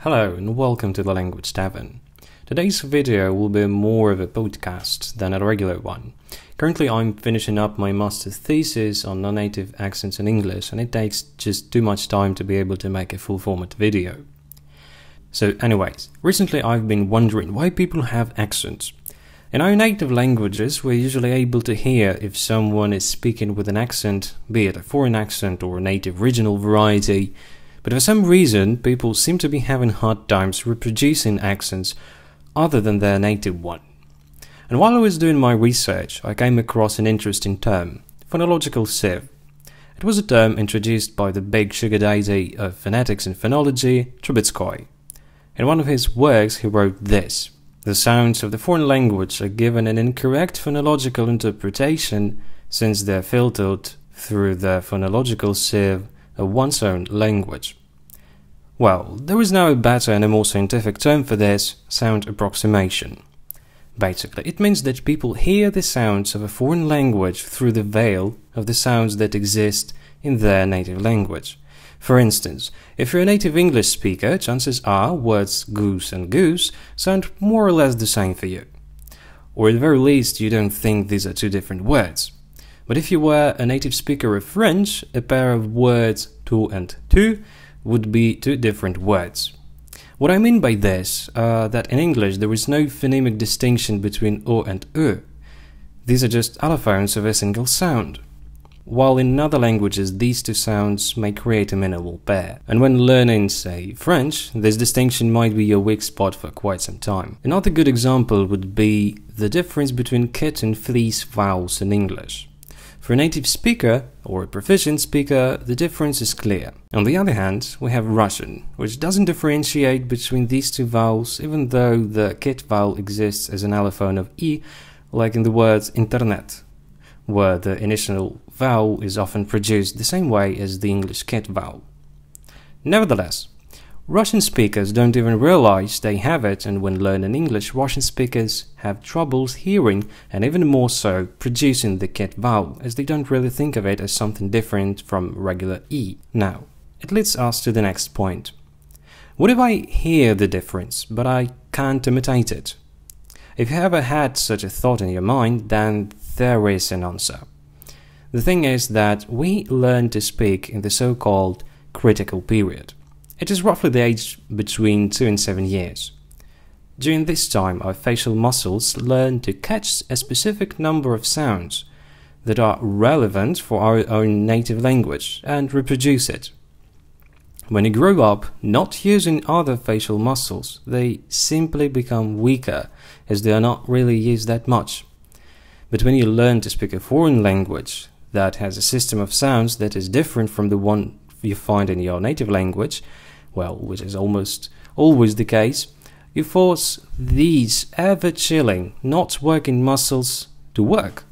Hello and welcome to the Language Tavern. Today's video will be more of a podcast than a regular one. Currently, I'm finishing up my master's thesis on non native accents in English, and it takes just too much time to be able to make a full format video. So, anyways, recently I've been wondering why people have accents. In our native languages, we're usually able to hear if someone is speaking with an accent, be it a foreign accent or a native regional variety, but for some reason, people seem to be having hard times reproducing accents other than their native one. And while I was doing my research, I came across an interesting term phonological sieve. It was a term introduced by the big sugar daddy of phonetics and phonology, Trubetskoy. In one of his works, he wrote this The sounds of the foreign language are given an incorrect phonological interpretation since they're filtered through the phonological sieve one's own language. Well, there is now a better and a more scientific term for this sound approximation. Basically, it means that people hear the sounds of a foreign language through the veil of the sounds that exist in their native language. For instance, if you're a native English speaker, chances are words goose and goose sound more or less the same for you. Or at the very least, you don't think these are two different words. But if you were a native speaker of French, a pair of words tout and tu would be two different words. What I mean by this, uh, that in English there is no phonemic distinction between o and e. These are just allophones of a single sound. While in other languages these two sounds may create a minimal pair. And when learning, say, French, this distinction might be your weak spot for quite some time. Another good example would be the difference between kit and fleece vowels in English. For a native speaker or a proficient speaker, the difference is clear. On the other hand, we have Russian, which doesn't differentiate between these two vowels, even though the kit vowel exists as an allophone of e, like in the words internet, where the initial vowel is often produced the same way as the English kit vowel. Nevertheless, Russian speakers don't even realize they have it, and when learning English, Russian speakers have troubles hearing and even more so producing the kit vowel, as they don't really think of it as something different from regular E. Now, it leads us to the next point. What if I hear the difference, but I can't imitate it? If you ever had such a thought in your mind, then there is an answer. The thing is that we learn to speak in the so called critical period. It is roughly the age between 2 and 7 years. During this time, our facial muscles learn to catch a specific number of sounds that are relevant for our own native language and reproduce it. When you grow up not using other facial muscles, they simply become weaker as they are not really used that much. But when you learn to speak a foreign language that has a system of sounds that is different from the one you find in your native language, well, which is almost always the case, you force these ever chilling, not working muscles to work.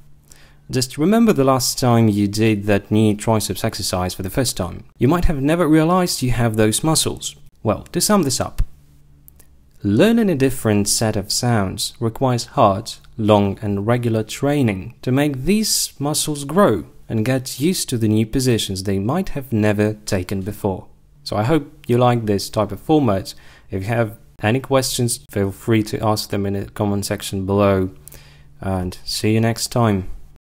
Just remember the last time you did that knee triceps exercise for the first time. You might have never realized you have those muscles. Well, to sum this up, learning a different set of sounds requires hard, long, and regular training to make these muscles grow and get used to the new positions they might have never taken before. So I hope you like this type of format. If you have any questions, feel free to ask them in the comment section below. And see you next time.